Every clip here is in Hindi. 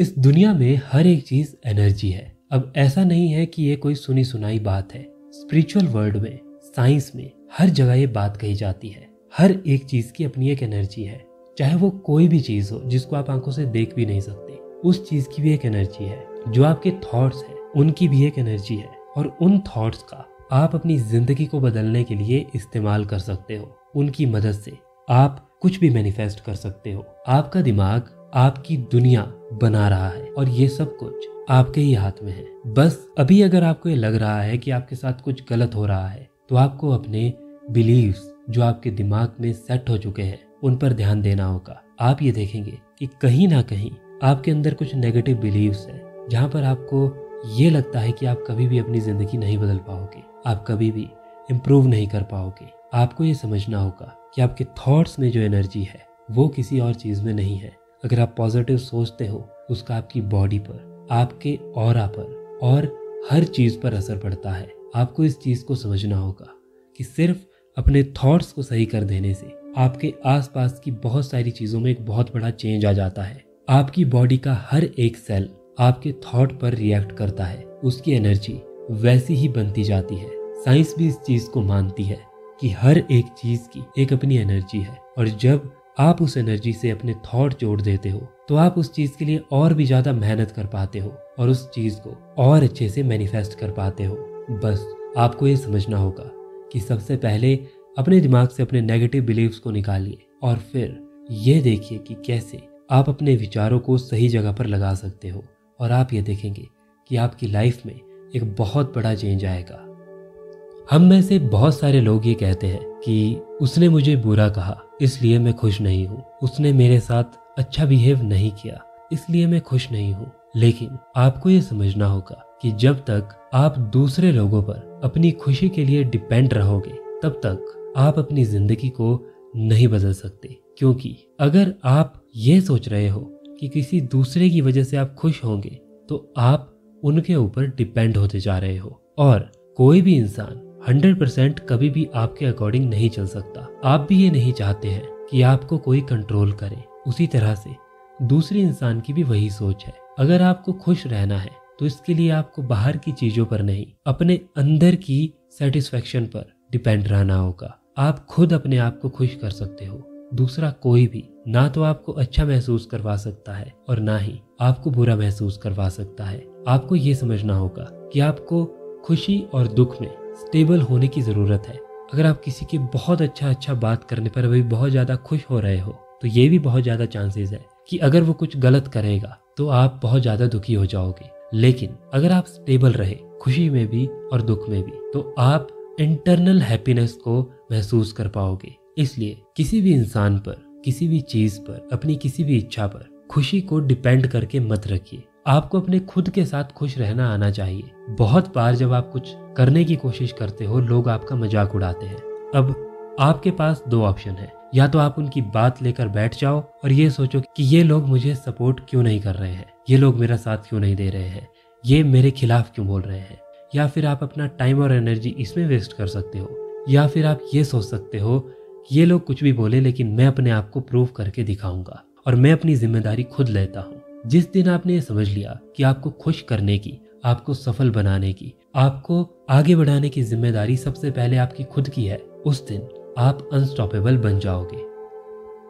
इस दुनिया में हर एक चीज़ एनर्जी है। अब ऐसा नहीं है कि ये कोई सुनी सुनाई बात है। स्पिरिचुअल वर्ल्ड में साइंस में, हर जगह ये बात कही जाती है। हर एक चीज़ की अपनी एक एनर्जी है। चाहे वो कोई भी चीज़ हो, जिसको आप आँखों से देख भी नहीं सकते, उस चीज़ की भी एक एनर्जी है, जो आपके थॉट्स है, उनकी भी एक एनर्जी है। और उन थॉट्स का आप अपनी ज़िंदगी को बदलने के लिए इस्तेमाल कर सकते हो। उनकी मदद से आप कुछ भी मैनिफेस्ट कर सकते हो। आपका दिमाग आपकी दुनिया बना रहा है और ये सब कुछ आपके ही हाथ में है। बस अभी अगर आपको ये लग रहा है कि आपके साथ कुछ गलत हो रहा है तो आपको अपने बिलीव्स जो आपके दिमाग में सेट हो चुके हैं, उन पर ध्यान देना होगा। आप ये देखेंगे कि कहीं ना कहीं आपके अंदर कुछ नेगेटिव बिलीव्स है, जहाँ पर आपको ये लगता है कि आप कभी भी अपनी ज़िंदगी नहीं बदल पाओगे, आप कभी भी इम्प्रूव नहीं कर पाओगे। आपको ये समझना होगा कि आपके थॉट्स में जो एनर्जी है, वो किसी और चीज़ में नहीं है। अगर आप पॉजिटिव सोचते हो, उसका आपकी बॉडी पर, आपके और पर और हर चीज़ पर असर पड़ता है। आपको इस चीज़ को समझना होगा कि सिर्फ़ अपने थॉट्स को सही कर देने से आपके आसपास की बहुत सारी चीज़ों में एक बहुत बड़ा चेंज आ जाता है। आपकी बॉडी का हर एक सेल आपके थॉट पर रिएक्ट करता है। उसकी एनर्जी वैसी ही बनती जाती है। साइंस भी इस चीज़ को मानती है कि हर एक चीज़ की एक अपनी एनर्जी है और जब आप उस एनर्जी से अपने थॉट जोड़ देते हो तो आप उस चीज़ के लिए और भी ज़्यादा मेहनत कर पाते हो और उस चीज़ को और अच्छे से मैनिफेस्ट कर पाते हो। बस, आपको ये समझना होगा कि सबसे पहले अपने दिमाग से अपने नेगेटिव बिलीव्स को निकालिए और फिर ये देखिए कि कैसे आप अपने विचारों को सही जगह पर लगा सकते हो और आप ये देखेंगे कि आपकी लाइफ में एक बहुत बड़ा चेंज आएगा। हम में से बहुत सारे लोग ये कहते हैं कि उसने मुझे बुरा कहा, इसलिए मैं खुश नहीं हूँ। उसने मेरे साथ अच्छा बिहेव नहीं किया, इसलिए मैं खुश नहीं हूँ। लेकिन आपको ये समझना होगा कि जब तक आप दूसरे लोगों पर अपनी खुशी के लिए डिपेंड रहोगे, तब तक आप अपनी ज़िंदगी को नहीं बदल सकते। क्योंकि अगर आप ये सोच रहे हो कि किसी दूसरे की वजह से आप खुश होंगे तो आप उनके ऊपर डिपेंड होते जा रहे हो। और कोई भी इंसान हंड्रेड परसेंट कभी भी आपके अकॉर्डिंग नहीं चल सकता। आप भी ये नहीं चाहते हैं कि आपको कोई कंट्रोल करे। उसी तरह से दूसरे इंसान की भी वही सोच है। अगर आपको खुश रहना है तो इसके लिए आपको बाहर की चीज़ों पर नहीं, अपने अंदर की सेटिस्फेक्शन पर डिपेंड रहना होगा। आप खुद अपने आप को खुश कर सकते हो। दूसरा कोई भी ना तो आपको अच्छा महसूस करवा सकता है और ना ही आपको बुरा महसूस करवा सकता है। आपको ये समझना होगा कि आपको खुशी और दुख में स्टेबल होने की ज़रूरत है। अगर आप किसी के बहुत अच्छा अच्छा बात करने पर अभी बहुत ज़्यादा खुश हो रहे हो तो ये भी बहुत ज़्यादा चांसेस है कि अगर वो कुछ गलत करेगा तो आप बहुत ज़्यादा दुखी हो जाओगे। लेकिन अगर आप स्टेबल रहे, खुशी में भी और दुख में भी तो आप इंटरनल हैप्पीनेस को महसूस कर पाओगे। इसलिए किसी भी इंसान पर, किसी भी चीज़ पर, अपनी किसी भी इच्छा पर, खुशी को डिपेंड करके मत रखिए। आपको अपने खुद के साथ खुश रहना आना चाहिए। बहुत बार जब आप कुछ करने की कोशिश करते हो, लोग आपका मज़ाक उड़ाते हैं। अब आपके पास दो ऑप्शन है। या तो आप उनकी बात लेकर बैठ जाओ और ये सोचो कि ये लोग मुझे सपोर्ट क्यों नहीं कर रहे हैं? ये लोग मेरा साथ क्यों नहीं दे रहे हैं? ये मेरे खिलाफ क्यों बोल रहे हैं? या फिर आप अपना टाइम और एनर्जी इसमें वेस्ट कर सकते हो। या फिर आप ये सोच सकते हो ये लोग कुछ भी बोले, लेकिन मैं अपने आप को प्रूव करके दिखाऊँगा और मैं अपनी ज़िम्मेदारी खुद लेता हूँ। जिस दिन आपने ये समझ लिया कि आपको खुश करने की, आपको सफल बनाने की, आपको आगे बढ़ाने की ज़िम्मेदारी सबसे पहले आपकी खुद की है, उस दिन आप अनस्टॉपेबल बन जाओगे।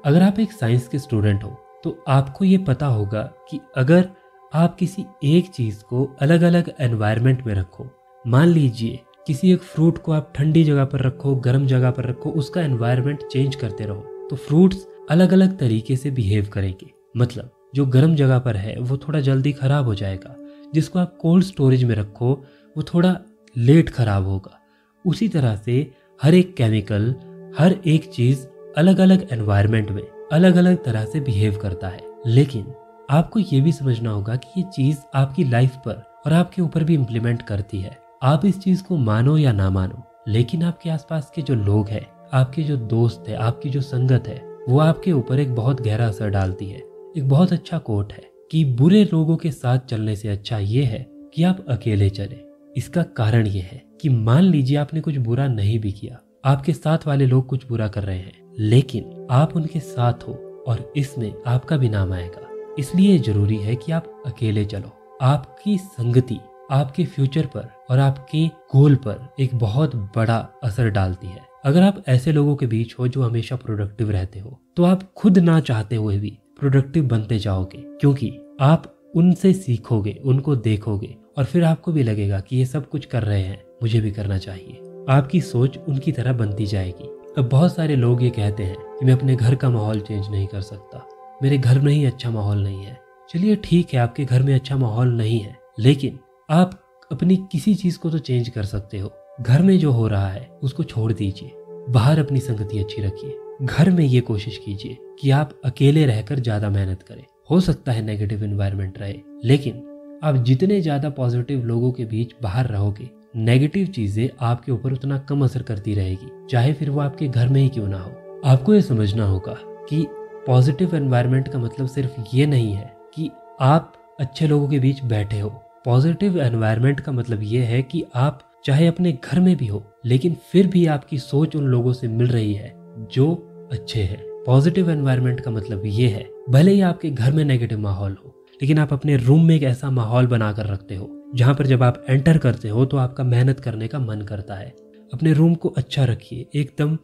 अगर आप एक साइंस के स्टूडेंट हो तो आपको ये पता होगा कि अगर आप किसी एक चीज़ को अलग अलग एनवायरमेंट में रखो, मान लीजिए किसी एक फ्रूट को आप ठंडी जगह पर रखो, गर्म जगह पर रखो, उसका एनवायरमेंट चेंज करते रहो तो फ्रूट्स अलग अलग तरीके से बिहेव करेंगे। मतलब जो गर्म जगह पर है, वो थोड़ा जल्दी खराब हो जाएगा। जिसको आप कोल्ड स्टोरेज में रखो, वो थोड़ा लेट खराब होगा। उसी तरह से हर एक केमिकल, हर एक चीज़ अलग अलग एनवायरनमेंट में अलग अलग तरह से बिहेव करता है। लेकिन आपको ये भी समझना होगा कि ये चीज़ आपकी लाइफ पर और आपके ऊपर भी इम्प्लीमेंट करती है। आप इस चीज़ को मानो या ना मानो, लेकिन आपके आसपास के जो लोग हैं, आपके जो दोस्त है, आपकी जो संगत है, वो आपके ऊपर एक बहुत गहरा असर डालती है। एक बहुत अच्छा कोट है कि बुरे लोगों के साथ चलने से अच्छा ये है कि आप अकेले चले। इसका कारण ये है कि मान लीजिए आपने कुछ बुरा नहीं भी किया, आपके साथ वाले लोग कुछ बुरा कर रहे हैं, लेकिन आप उनके साथ हो और इसमें आपका भी नाम आएगा। इसलिए ज़रूरी है कि आप अकेले चलो। आपकी संगति आपके फ्यूचर पर और आपके गोल पर एक बहुत बड़ा असर डालती है। अगर आप ऐसे लोगों के बीच हो जो हमेशा प्रोडक्टिव रहते हो तो आप खुद ना चाहते हुए भी प्रोडक्टिव बनते जाओगे, क्योंकि आप उनसे सीखोगे, उनको देखोगे, और फिर आपको भी लगेगा कि ये सब कुछ कर रहे हैं, मुझे भी करना चाहिए। आपकी सोच उनकी तरह बनती जाएगी। अब बहुत सारे लोग ये कहते हैं कि मैं अपने घर का माहौल चेंज नहीं कर सकता। मेरे घर में ही अच्छा माहौल नहीं है। चलिए ठीक है, आपके घर में अच्छा माहौल नहीं है, लेकिन आप अपनी किसी चीज़ को तो चेंज कर सकते हो। घर में जो हो रहा है, उसको छोड़ दीजिए। बाहर अपनी संगति अच्छी रखिए। घर में ये कोशिश कीजिए कि आप अकेले रहकर ज़्यादा मेहनत करें। हो सकता है नेगेटिव एनवायरनमेंट रहे, लेकिन आप जितने ज़्यादा पॉजिटिव लोगों के बीच बाहर रहोगे नेगेटिव चीज़ें आपके ऊपर उतना कम असर करती रहेगी। चाहे फिर वो आपके घर में ही क्यों ना हो। आपको ये समझना होगा कि पॉजिटिव एनवायरनमेंट का मतलब सिर्फ़ ये नहीं है कि आप अच्छे लोगों के बीच बैठे हो। पॉजिटिव एनवायरनमेंट का मतलब ये है कि आप चाहे अपने घर में भी हो, लेकिन फिर भी आपकी सोच उन लोगों से मिल रही है जो अच्छे हैं। पॉजिटिव एनवायरनमेंट का मतलब ये है, भले ही आपके घर में नेगेटिव माहौल हो, लेकिन आप अपने रूम में एक ऐसा माहौल बनाकर रखते हो, जहाँ पर जब आप एंटर करते हो तो आपका मेहनत करने का मन करता है। अपने रूम को अच्छा रखिए, एकदम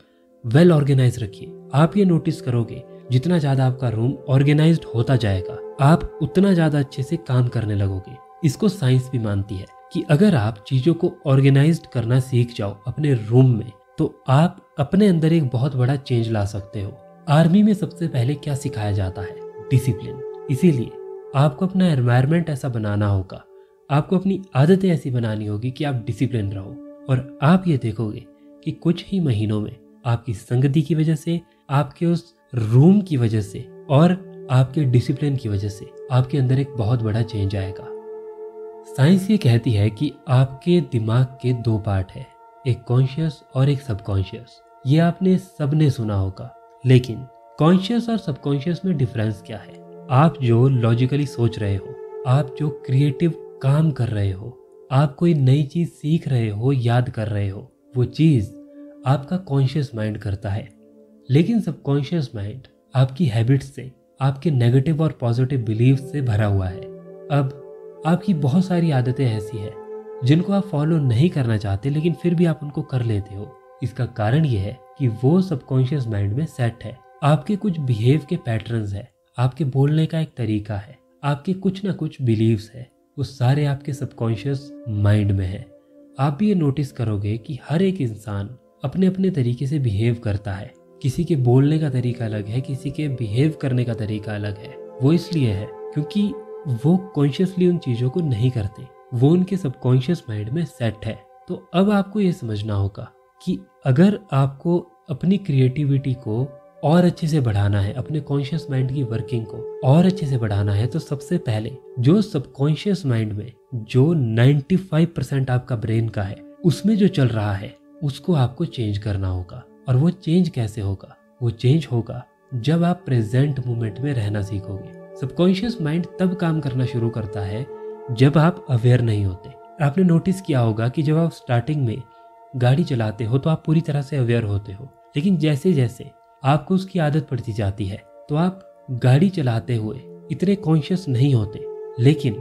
वेल ऑर्गेनाइज रखिए। आप ये नोटिस करोगे, जितना ज़्यादा आपका रूम ऑर्गेनाइज होता जाएगा, आप उतना ज़्यादा अच्छे से काम करने लगोगे। इसको साइंस भी मानती है। कि अगर आप चीज़ों को ऑर्गेनाइज करना सीख जाओ अपने रूम में तो आप अपने अंदर एक बहुत बड़ा चेंज ला सकते हो। आर्मी में सबसे पहले क्या सिखाया जाता है? डिसिप्लिन। इसीलिए आपको अपना एनवायरमेंट ऐसा बनाना होगा। आपको अपनी आदतें ऐसी बनानी होगी कि आप डिसिप्लिन रहो। और आप ये देखोगे कि कुछ ही महीनों में आपकी संगति की वजह से, आपके उस रूम की वजह से और आपके डिसिप्लिन की वजह से आपके अंदर एक बहुत बड़ा चेंज आएगा। साइंस ये कहती है कि आपके दिमाग के दो पार्ट है, एक कॉन्शियस और एक सबकॉन्शियस ये आपने सबने सुना होगा, लेकिन कॉन्शियस और सबकॉन्शियस में डिफरेंस क्या है? आप जो लॉजिकली सोच रहे हो, आप जो क्रिएटिव काम कर रहे हो, आप कोई नई चीज़ सीख रहे हो, याद कर रहे हो, वो चीज़ आपका कॉन्शियस माइंड करता है। लेकिन सबकॉन्शियस माइंड आपकी हैबिट्स से, आपके नेगेटिव और पॉजिटिव बिलीव से भरा हुआ है। अब आपकी बहुत सारी आदतें ऐसी है, जिनको आप फॉलो नहीं करना चाहते, लेकिन फिर भी आप उनको कर लेते हो। इसका कारण यह है कि वो सबकॉन्शियस माइंड में सेट है। आपके कुछ बिहेव के पैटर्न्स है, आपके बोलने का एक तरीका है, आपके कुछ ना कुछ बिलीव्स है, वो सारे आपके सबकॉन्शियस माइंड में है। आप भी ये नोटिस करोगे कि हर एक इंसान अपने अपने तरीके से बिहेव करता है। किसी के बोलने का तरीका अलग है, किसी के बिहेव करने का तरीका अलग है। वो इसलिए है क्योंकि वो कॉन्शियसली उन चीज़ों को नहीं करते। वो उनके सबकॉन्शियस माइंड में सेट है। तो अब आपको ये समझना होगा कि अगर आपको अपनी क्रिएटिविटी को और अच्छे से बढ़ाना है, अपने कॉन्शियस माइंड की वर्किंग को और अच्छे से बढ़ाना है तो सबसे पहले जो सबकॉन्शियस माइंड में जो 95 परसेंट आपका ब्रेन का है, उसमें जो चल रहा है, उसको आपको चेंज करना होगा। और वो चेंज कैसे होगा? वो चेंज होगा जब आप प्रेजेंट मोमेंट में रहना सीखोगे। सबकॉन्शियस माइंड तब काम करना शुरू करता है जब आप अवेयर नहीं होते। आपने नोटिस किया होगा कि जब आप स्टार्टिंग में गाड़ी चलाते हो तो आप पूरी तरह से अवेयर होते हो। लेकिन जैसे जैसे आपको उसकी आदत पड़ती जाती है तो आप गाड़ी चलाते हुए इतने कॉन्शियस नहीं होते। लेकिन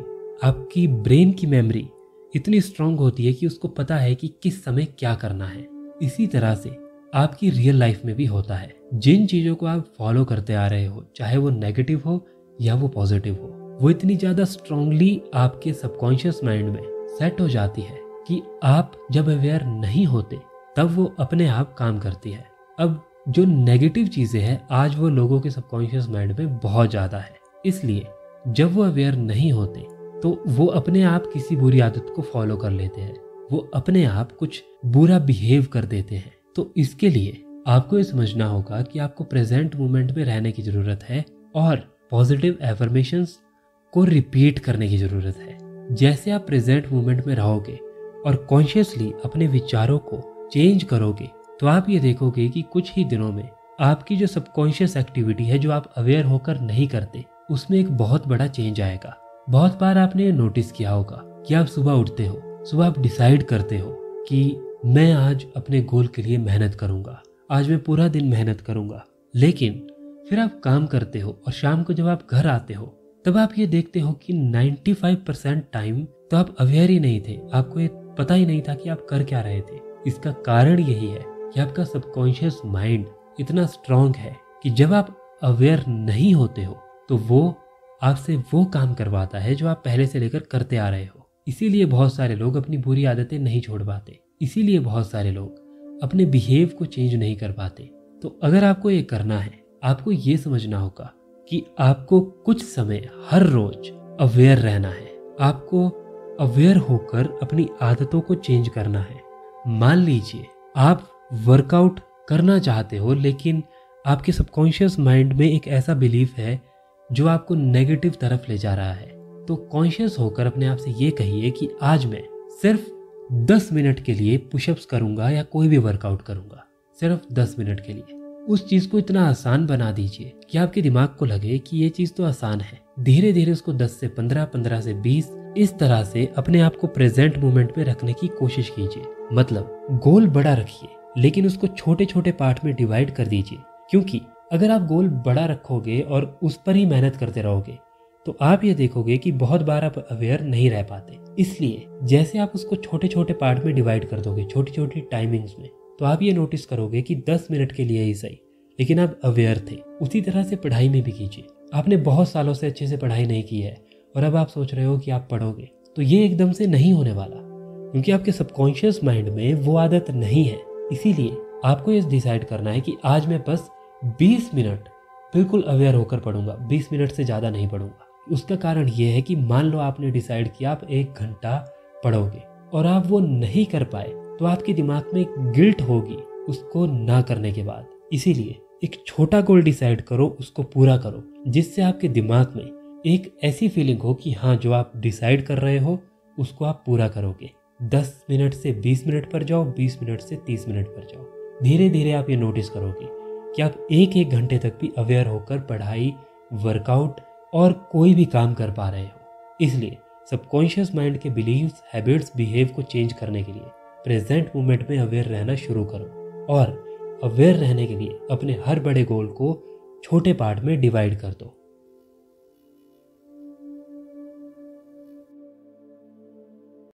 आपकी ब्रेन की मेमोरी इतनी स्ट्रांग होती है कि उसको पता है कि किस समय क्या करना है। इसी तरह से आपकी रियल लाइफ में भी होता है। जिन चीज़ों को आप फॉलो करते आ रहे हो, चाहे वो नेगेटिव हो या वो पॉजिटिव हो। वो इतनी ज़्यादा स्ट्रांगली आपके सबकॉन्शियस माइंड में सेट हो जाती है कि आप जब अवेयर नहीं होते, तब वो अपने आप काम करती है। अब जो नेगेटिव चीज़ें हैं, आज वो लोगों के सबकॉन्शियस माइंड में बहुत ज़्यादा है। इसलिए जब वो अवेयर नहीं होते तो वो अपने आप किसी बुरी आदत को फॉलो कर लेते हैं। वो अपने आप कुछ बुरा बिहेव कर देते हैं। तो इसके लिए आपको ये समझना होगा कि आपको प्रेजेंट मोमेंट में रहने की ज़रूरत है और पॉजिटिव एफर्मेशन को रिपीट करने की ज़रूरत है। जैसे आप प्रेजेंट मोमेंट में रहोगे और कॉन्शियसली अपने विचारों को चेंज करोगे तो आप ये देखोगे कि कुछ ही दिनों में आपकी जो सबकॉन्शियस एक्टिविटी है, जो आप अवेयर होकर नहीं करते, उसमें एक बहुत बड़ा चेंज आएगा। बहुत बार आपने नोटिस किया होगा कि आप सुबह उठते हो, सुबह आप डिसाइड करते हो कि मैं आज अपने गोल के लिए मेहनत करूँगा, आज मैं पूरा दिन मेहनत करूँगा। लेकिन फिर आप काम करते हो और शाम को जब आप घर आते हो, तब आप ये देखते हो कि 95 परसेंट टाइम तो आप अवेयर ही नहीं थे। आपको ये पता ही नहीं था कि आप कर क्या रहे थे। इसका कारण यही है कि आपका सबकॉन्शियस माइंड इतना स्ट्रांग है कि जब आप अवेयर नहीं होते हो तो वो आपसे वो काम करवाता है जो आप पहले से लेकर करते आ रहे हो। इसीलिए बहुत सारे लोग अपनी बुरी आदतें नहीं छोड़ पाते। इसीलिए बहुत सारे लोग अपने बिहेव को चेंज नहीं कर पाते। तो अगर आपको ये करना है आपको ये समझना होगा कि आपको कुछ समय हर रोज अवेयर रहना है। आपको अवेयर होकर अपनी आदतों को चेंज करना है। मान लीजिए, आप वर्कआउट करना चाहते हो, लेकिन आपके सबकॉन्शियस माइंड में एक ऐसा बिलीफ है जो आपको नेगेटिव तरफ़ ले जा रहा है। तो कॉन्शियस होकर अपने आप से ये कहिए कि आज मैं सिर्फ़ 10 मिनट के लिए पुशअप्स करूँगा या कोई भी वर्कआउट करूँगा। सिर्फ़ 10 मिनट के लिए। उस चीज़ को इतना आसान बना दीजिए कि आपके दिमाग को लगे कि ये चीज़ तो आसान है। धीरे धीरे उसको 10 से 15, 15 से 20 इस तरह से अपने आप को प्रेजेंट मोमेंट में रखने की कोशिश कीजिए। मतलब गोल बड़ा रखिए लेकिन उसको छोटे छोटे पार्ट में डिवाइड कर दीजिए। क्योंकि अगर आप गोल बड़ा रखोगे और उस पर ही मेहनत करते रहोगे तो आप ये देखोगे कि बहुत बार आप अवेयर नहीं रह पाते। इसलिए जैसे आप उसको छोटे छोटे पार्ट में डिवाइड कर दोगे छोटी छोटी टाइमिंग्स में तो आप ये नोटिस करोगे कि 10 मिनट के लिए ही सही। लेकिन आप अवेयर थे। उसी तरह से पढ़ाई में भी कीजिए। आपने बहुत सालों से अच्छे से पढ़ाई नहीं की है और अब आप सोच रहे हो कि आप पढ़ोगे। तो ये एकदम से नहीं होने वाला। क्योंकि आपके सबकॉन्शियस माइंड में वो आदत नहीं है। इसीलिए आपको ये डिसाइड करना है कि आज मैं बस 20 मिनट बिल्कुल अवेयर होकर पढ़ूँगा। 20 मिनट से ज़्यादा नहीं पढ़ूँगा। उसका कारण ये है कि मान लो आपने डिसाइड किया आप एक घंटा पढ़ोगे और आप वो नहीं कर पाए तो आपके दिमाग में एक गिल्ट होगी उसको ना करने के बाद। इसीलिए एक छोटा गोल डिसाइड करो, उसको पूरा करो, जिससे आपके दिमाग में एक ऐसी फीलिंग हो कि हाँ जो आप डिसाइड कर रहे हो, उसको आप पूरा करोगे। 10 मिनट से 20 मिनट पर जाओ 20 मिनट से 30 मिनट पर जाओ। धीरे धीरे आप ये नोटिस करोगे कि आप एक एक घंटे तक भी अवेयर होकर पढ़ाई, वर्कआउट और कोई भी काम कर पा रहे हो। इसलिए सबकॉन्शियस माइंड के बिलीव्स, हैबिट्स, बिहेव को चेंज करने के लिए प्रेजेंट मोमेंट में अवेयर रहना शुरू करो और अवेयर रहने के लिए अपने हर बड़े गोल को छोटे पार्ट में डिवाइड कर दो।